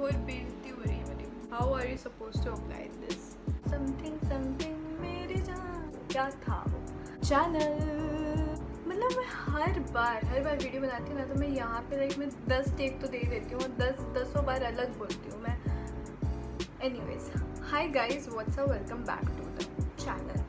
खुद बेइज्जती हो रही है मेरी how are you suppose to apply this something something मेरी जान। क्या था? वो चैनल मतलब मैं हर बार हर बार वीडियो बनाती हूँ ना तो मैं यहाँ पे लाइक मैं दस टेक तो दे देती हूँ दस, दसों बार अलग बोलती हूँ मैं। Anyways hi guys what's up welcome back to the channel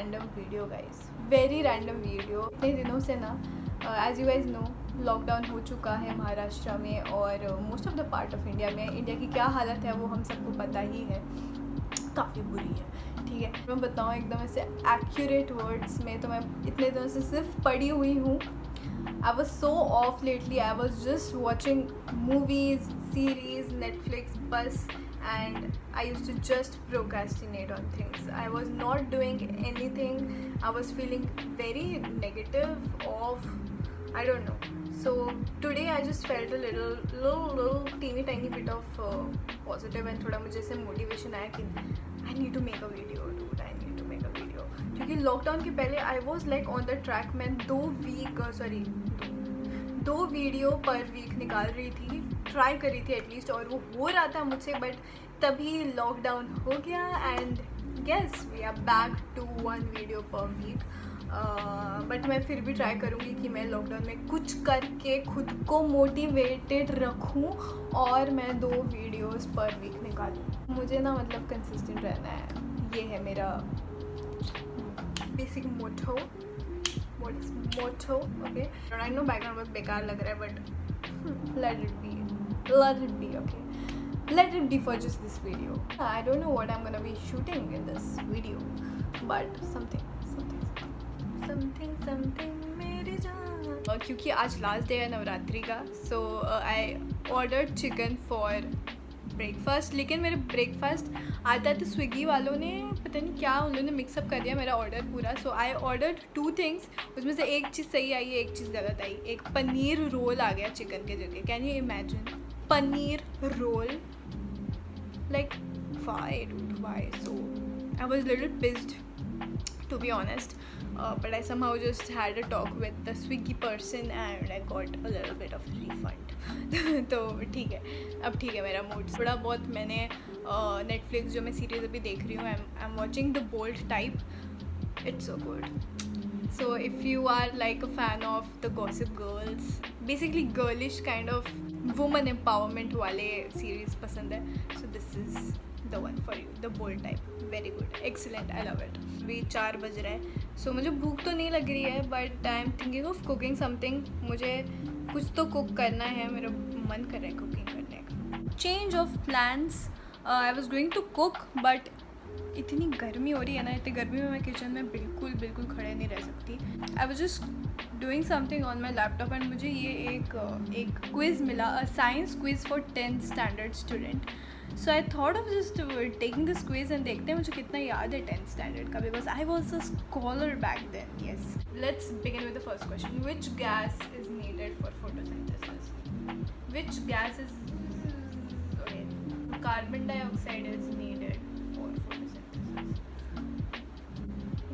random video guys very random video इतने दिनों से ना as you guys know lockdown हो चुका है महाराष्ट्र में और most of the part of India में। इंडिया की क्या हालत है वो हम सबको पता ही है। काफ़ी बुरी है ठीक है। मैं बताऊँ एकदम ऐसे एक्यूरेट वर्ड्स में तो मैं इतने दिनों से सिर्फ़ पढ़ी हुई हूँ। I was so of lately I was just watching movies series Netflix bus, and I used to just procrastinate on things. I was not doing anything. I was feeling very negative, off. I don't know. So today I just felt a little, little, little teeny tiny bit of uh, positive and थोड़ा मुझे से motivation आया कि I need to make a video, dude. I need to make a video. क्योंकि lockdown के पहले I was like on the track मैं दो वीक सॉरी दो वीडियो पर वीक निकाल रही थी ट्राई करी थी एटलीस्ट और वो हो रहा था मुझसे बट तभी लॉकडाउन हो गया and guess we are back to one video per week but मैं फिर भी ट्राई करूँगी कि मैं लॉकडाउन में कुछ करके खुद को मोटिवेटेड रखूँ और मैं दो वीडियोस पर वीक निकालूँ। मुझे ना मतलब कंसिस्टेंट रहना है। ये है मेरा basic motto motto? Okay. I know बहुत बेकार लग रहा है but let it be. Let it be, okay. Let it be for just this video. I don't know what I'm gonna be shooting in this video, but something something something something क्योंकि आज last day है नवरात्रि का so I order chicken for breakfast लेकिन मेरे breakfast आता तो Swiggy वालों ने, पता नहीं क्या, उन्होंने मिक्सअप कर दिया मेरा ऑर्डर पूरा so I order two things उसमें से एक चीज़ सही आई है एक चीज़ गलत आई, एक पनीर रोल आ गया चिकन के जगह can you imagine paneer roll like why why so I was little pissed to be honest. Uh, but I somehow just had a talk with the Swiggy person and I got a little bit of refund. तो ठीक है अब ठीक है मेरा mood थोड़ा बहुत मैंने नेटफ्लिक्स uh, जो मैं सीरीज़ अभी देख रही हूँ I am watching the Bold Type it's so good so if you are like a fan of the Gossip Girls basically girlish kind of woman empowerment वाले सीरीज़ पसंद है. So this is the one for you the Bold Type very good excellent I love it अभी चार बज रहा है. सो so, मुझे भूख तो नहीं लग रही है but I am thinking of cooking something मुझे कुछ तो कुक करना है. मेरा मन कर रहा है कुकिंग करने का. Change of plans I was going to cook but इतनी गर्मी हो रही है ना. इतनी गर्मी में मैं किचन में बिल्कुल बिल्कुल खड़े नहीं रह सकती. I was just doing something on my laptop and मुझे ये एक एक क्विज़ मिला a science quiz for tenth standard student so I thought of just taking this quiz and देखते हैं मुझे कितना याद है टेंथ स्टैंडर्ड का because I was a scholar back then yes let's begin with the first question which gas is needed for photosynthesis which gas is carbon dioxide is needed for photosynthesis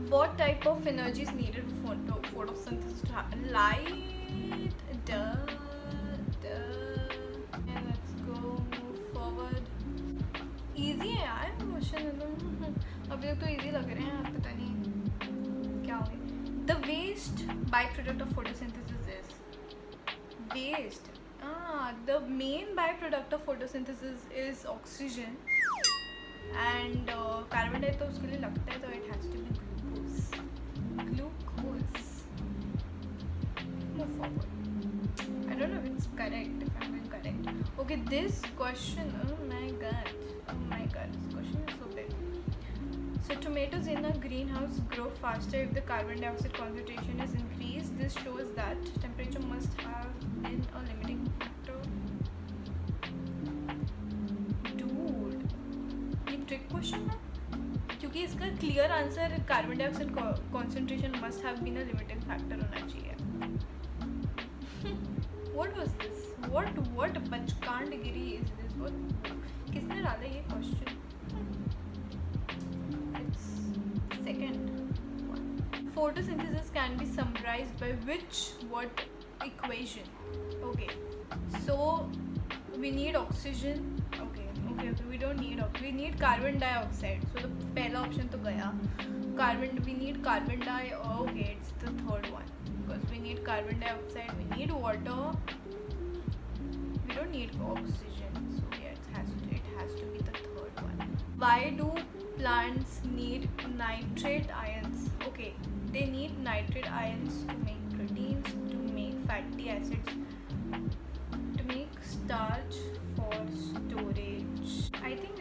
what type of energy is needed for photo photosynthesis to happen light duh duh and let's go forward easy है यार question अभी तक तो easy लग रहे हैं पता नहीं क्या होगा waste byproduct of photosynthesis is waste ah the main byproduct of photosynthesis is oxygen uh, carbon dioxide तो उसके लिए लगता है तो it has to be glucose glucose move forward I don't know if it's correct if I'm incorrect okay this question oh my god oh my god this question is so big so tomatoes in a greenhouse grow faster if the carbon dioxide concentration is increased this shows that temperature must have been a limiting factor dude ये trick question है क्योंकि इसका clear answer carbon dioxide concentration must have been a limiting factor होना चाहिए what was this what what बचकांडगिरी is this what किसने डाला ये question it's second photosynthesis can be summarized by which what equation okay so we need oxygen okay okay okay we don't need we need carbon dioxide so the pehla option to gaya carbon we need carbon di oh, okay it's the third one because we need carbon dioxide we need water we don't need oxygen so yeah it has to it has to be the third one why do plants need nitrate ions okay they need nitrate ions to make proteins to make fatty acids to make starch for storage i think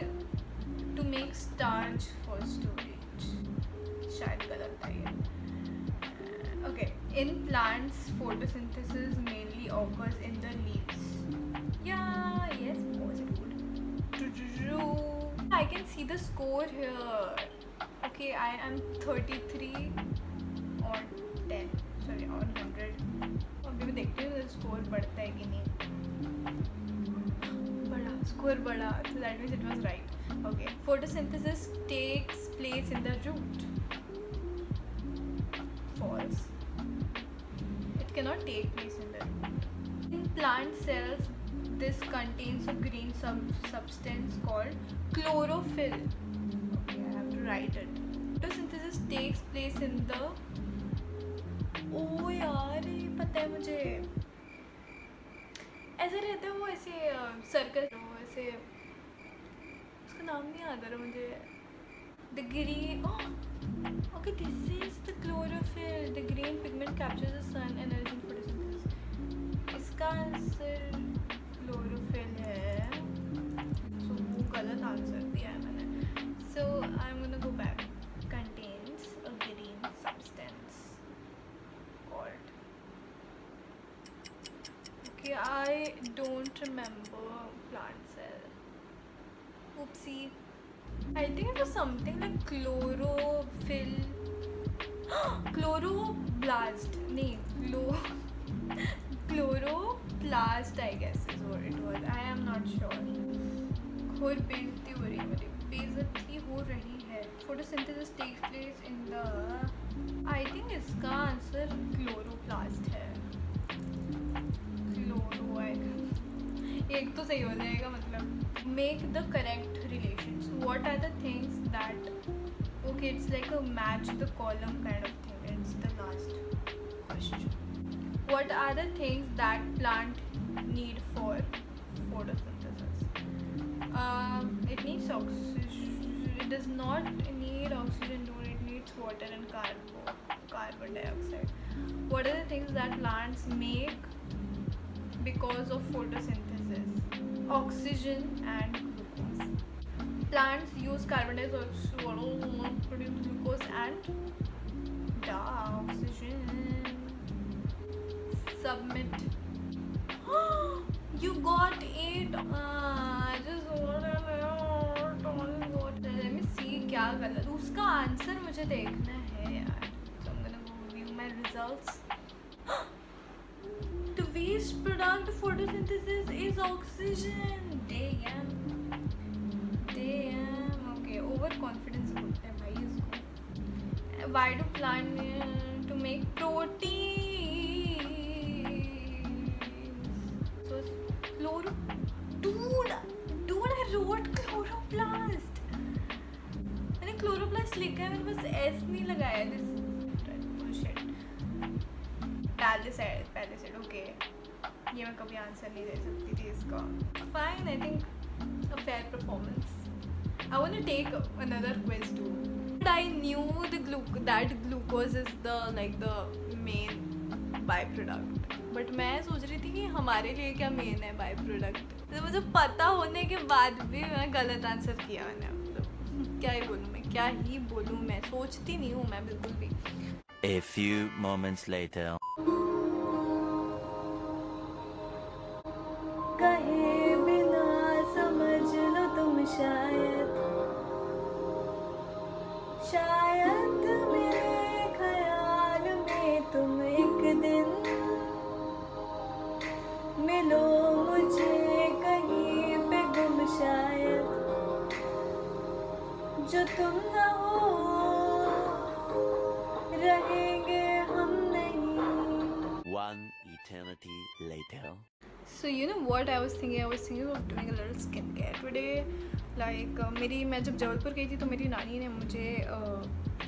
to make starch for storage शायद गलत है ये okay in plants photosynthesis mainly occurs in the leaves yeah yes was it good True. I can see the score here. Okay, I am 33 on 10. Sorry, on 100. अभी मैं देखती हूँ score बढ़ता है कि नहीं बढ़ा स्कोर बढ़ा so that means it was right okay photosynthesis takes place in the root false it cannot take place in the in plant cells this contains a green sub- substance called chlorophyll okay i have to write it photosynthesis takes place in the ओ यार ये पता है मुझे ऐसे रहता है वो ऐसे सर्कल वो ऐसे उसका नाम नहीं आता रहा मुझे the green okay this is the chlorophyll the green pigment captures the sun energy in photosynthesis इसका आंसर क्लोरोफिल है। सो वो गलत आंसर दिया है मैंने। So I am gonna go back contains a green substance called okay, i don't remember plant cell. Oopsie. I think it was something like chlorophyll chloroblast nahi chlo chloroplast i guess is what it was i am not sure घोर बेइज्जती हो रही है मेरी बेइज्जती हो रही है photosynthesis takes place in the I think इसका आंसर क्लोरोप्लास्ट है क्लोरो एक तो सही हो जाएगा मतलब make the correct relations what are the things that okay it's like a match the column kind of thing it's the last question are the things that plant need for photosynthesis um, it needs oxygen it does not need oxygen dude it needs water and carbo carbon dioxide what are the things that plants make because of photosynthesis oxygen and glucose plants use carbon dioxide to produce glucose and duh, oxygen submit you got it uh, I just want let me see क्या गलत उसका answer मुझे देखना है यार so I'm gonna go view my results waste product photosynthesis is oxygen damn damn okay overconfidence बोलते हैं भाई इसको why do plant uh, to make protein so chloro dude dude I wrote chloroplast मैंने chloroplast लिखा है मैंने बस S नहीं लगाया दिस पैलिसाइड पैलिसाइड ओके ये मैं कभी आंसर नहीं दे सकती थी इसका fine I think a fair performance I want to take another quiz too. I knew the glu- that glucose is the, like, the main byproduct. But मैं सोच रही थी कि हमारे लिए क्या मेन है बाई प्रोडक्ट तो मुझे पता होने के बाद भी मैं गलत आंसर किया मैंने मतलब क्या ही बोलूँ मैं, क्या ही बोलूँ मैं, सोचती नहीं हूँ मैं बिल्कुल भी A few moments later. One eternity later. So you know what I was thinking? I was thinking of doing a little skincare today. Like uh, मेरी मैं जब जबलपुर गई थी तो मेरी नानी ने मुझे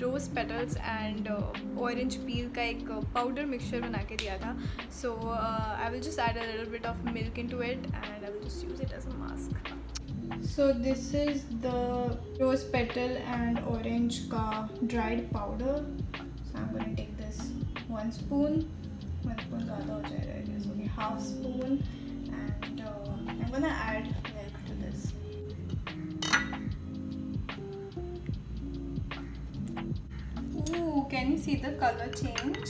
rose petals and orange peel का एक पाउडर मिक्सचर बना के दिया था so I will just add a little bit of milk into it and I will just use it as a mask so this is the rose petal and orange ka dried powder so i'm going to take this one spoon Spoon ज़्यादा हो जाएगा okay half spoon and uh, I'm gonna add milk to this Ooh, can you see the color change?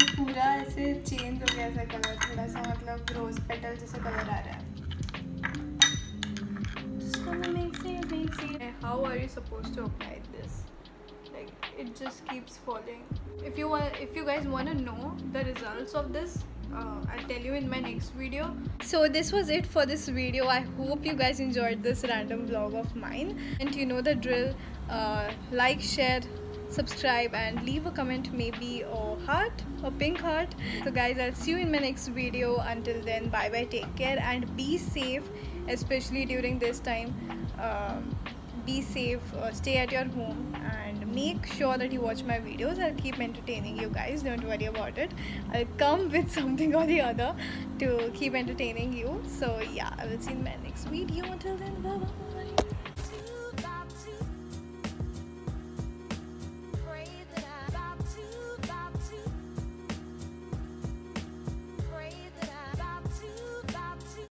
ये पूरा ऐसे change हो गया ऐसा colour थोड़ा सा मतलब रोज पेटल जैसा कलर आ रहा है. How are you supposed to apply this? It just keeps falling. If you want, if you guys want to know the results of this, uh, I'll tell you in my next video. So this was it for this video. I hope you guys enjoyed this random vlog of mine. And you know the drill. Uh, like, share, subscribe, and leave a comment. Maybe a heart, a pink heart. So guys, I'll see you in my next video. Until then, bye bye. Take care and be safe, especially during this time. Um, be safe. Uh, stay at your home and make sure that you watch my videos. I'll keep entertaining you guys. Don't worry about it. I'll come with something or the other to keep entertaining you. So yeah, I will see you in my next video. Until then, bye bye.